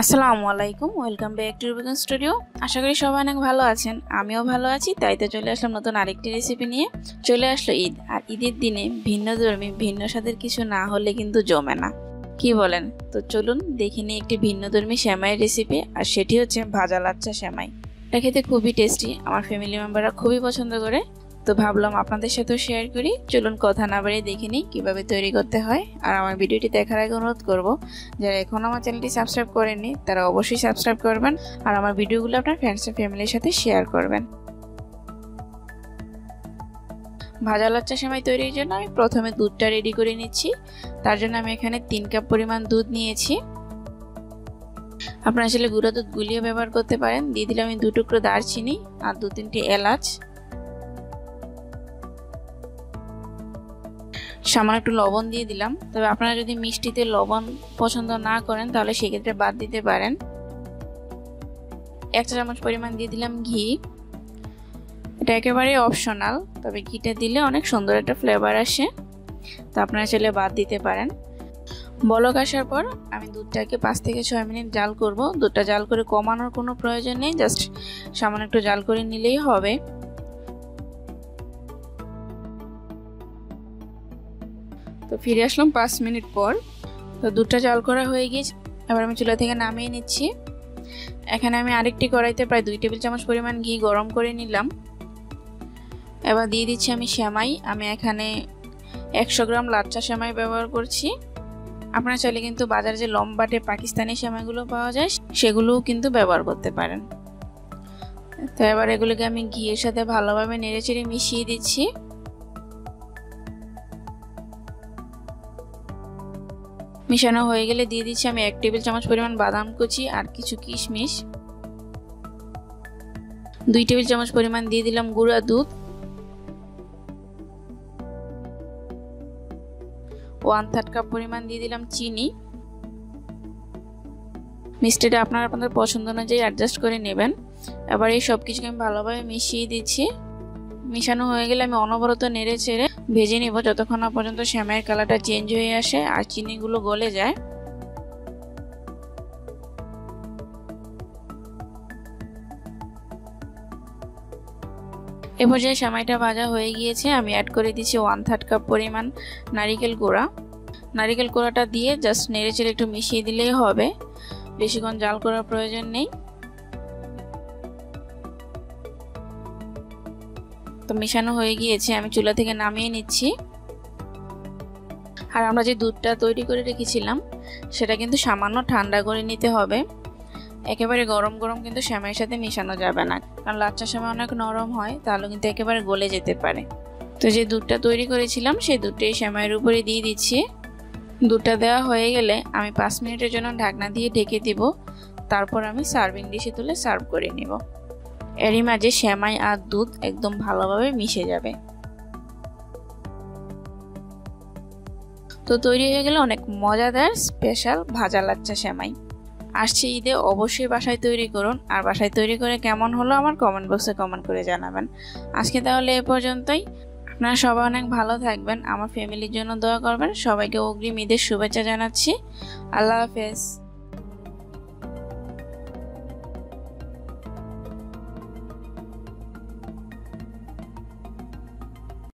আসসালামু আলাইকুম, welcome back to Rubicon studio. আশা করি সবাই অনেক ভালো আছেন, আমিও ভালো আছি, তাই তো চলে আসলাম নতুন আরেকটি রেসিপি নিয়ে। চলে আসলো ঈদ, আর ঈদের দিনে ভিন্ন ধর্মী ভিন্ন স্বাদের কিছু না হলে কিন্তু জমে না। কি বলেন? তো চলুন দেখে নিই একটি ভিন্ন ধর্মী শ্যামাইয়ের রেসিপি আর সেটি হচ্ছে ভাজা লাচ্চা শ্যামাই এটা খেতে খুবই টেস্টি আমার ফ্যামিলি মেম্বাররা খুবই পছন্দ করে। তো ভাবলাম আপনাদের সাথেও শেয়ার করি। চলুন কথা না বাড়িয়ে দেখে নিই কীভাবে তৈরি করতে হয়। আর আমার ভিডিওটি দেখার আগে অনুরোধ করব, যারা এখন আমার চ্যানেলটি সাবস্ক্রাইব করেননি, তারা অবশ্যই সাবস্ক্রাইব করবেন আর আমার ভিডিওগুলো আপনার ফ্রেন্ডস আর ফ্যামিলির সাথে শেয়ার করবেন। ভাজা লাচ্চা সেমাই তৈরির জন্য আমি প্রথমে দুধটা রেডি করে নিচ্ছি। তার জন্য আমি এখানে তিন কাপ পরিমাণ দুধ নিয়েছি। আপনারা আসলে গুঁড়ো দুধ গুলিয়ে ব্যবহার করতে পারেন। দিয়ে দিলে আমি দু টুকরো দারচিনি আর দু তিনটি এলাচ। সামান্য একটু লবণ দিয়ে দিলাম। তবে আপনারা যদি মিষ্টিতে লবণ পছন্দ না করেন, তাহলে সেক্ষেত্রে বাদ দিতে পারেন। এক চামচ পরিমাণ দিয়ে দিলাম ঘি। এটা একেবারেই অপশনাল তবে ঘিটা দিলে অনেক সুন্দর একটা ফ্লেভার আসে। তো আপনারা চাইলে বাদ দিতে পারেন। বলক আসার পর আমি দুধটাকে পাঁচ থেকে ছয় মিনিট জাল করব। দুধটা জাল করে কমানোর কোনো প্রয়োজন নেই, জাস্ট সামান্য একটু জাল করে নিলেই হবে। তো ফিরে আসলাম পাঁচ মিনিট পর। তো দুধটা জাল করা হয়ে গিয়েছে। এবার আমি চুলা থেকে নামিয়ে নিচ্ছি। এখানে আমি আরেকটি কড়াইতে প্রায় দুই টেবিল চামচ পরিমাণ ঘি গরম করে নিলাম। এবার দিয়ে দিচ্ছি আমি শ্যামাই আমি এখানে একশো গ্রাম লাচ্চা শ্যামাই ব্যবহার করছি। আপনারা চাইলে কিন্তু বাজারে যে লম্বাটে পাকিস্তানি শ্যামাইগুলো পাওয়া যায়, সেগুলোও কিন্তু ব্যবহার করতে পারেন। তো এবার এগুলোকে আমি ঘিয়ের সাথে ভালোভাবে নেড়েচেড়ে মিশিয়ে দিচ্ছি। মিশানো হয়ে গেলে দিয়ে দিচ্ছি আমি এক টেবিল চামচ পরিমাণ বাদাম কুচি আর কিছু কিশমিশ। দুই টেবিল চামচ পরিমাণ দিয়ে দিলাম গুঁড়া দুধ। ওয়ান থার্ড কাপ পরিমাণ দিয়ে দিলাম চিনি। মিষ্টিটা আপনারা আপনাদের পছন্দ অনুযায়ী অ্যাডজাস্ট করে নেবেন। এবার এই সব কিছুকে আমি ভালোভাবে মিশিয়ে দিচ্ছি। মিশানো হয়ে গেলে আমি অনবরত নেড়ে চেড়ে ভেজে নিব। যতক্ষণ না পর্যন্ত শ্যামের কালারটা চেঞ্জ হয়ে আসে আর চিনিগুলো গলে যায়। এ পর্যায়ে সামাইটা ভাজা হয়ে গিয়েছে। আমি অ্যাড করে দিচ্ছি ওয়ান থার্ড কাপ পরিমাণ নারিকেল গুঁড়া। নারিকেল গুঁড়াটা দিয়ে জাস্ট নেড়ে চেড়ে একটু মিশিয়ে দিলেই হবে। বেশিক্ষণ জাল করার প্রয়োজন নেই। মেশানো হয়ে গিয়েছে, আমি চুলা থেকে নামিয়ে নিচ্ছি। আর আমরা যে দুধটা তৈরি করে রেখেছিলাম, সেটা কিন্তু সামান্য ঠান্ডা করে নিতে হবে। একেবারে গরম গরম কিন্তু শ্যামের সাথে মেশানো যাবে না। কারণ লাচ্চা শ্যামা অনেক নরম হয়, তাহলে কিন্তু একেবারে গলে যেতে পারে। তো যে দুধটা তৈরি করেছিলাম, সেই দুধটা এই শ্যামাইয়ের উপরে দিয়ে দিচ্ছি। দুধটা দেওয়া হয়ে গেলে আমি পাঁচ মিনিটের জন্য ঢাকনা দিয়ে ঢেকে দিব। তারপর আমি সার্ভিং ডিশে তুলে সার্ভ করে নিব। এরই মাঝে শ্যামাই আর দুধ একদম ভালোভাবে মিশে যাবে। তো তৈরি হয়ে গেলে অনেক মজাদার স্পেশাল ভাজা লাচ্চা শ্যামাই আসছে ঈদে অবশ্যই বাসায় তৈরি করুন। আর বাসায় তৈরি করে কেমন হলো আমার কমেন্ট বক্সে কমেন্ট করে জানাবেন। আজকে তাহলে এ পর্যন্তই। আপনারা সবাই অনেক ভালো থাকবেন। আমার ফ্যামিলির জন্য দোয়া করবেন। সবাইকে অগ্রিম ঈদের শুভেচ্ছা জানাচ্ছি। আল্লাহ হাফেজ।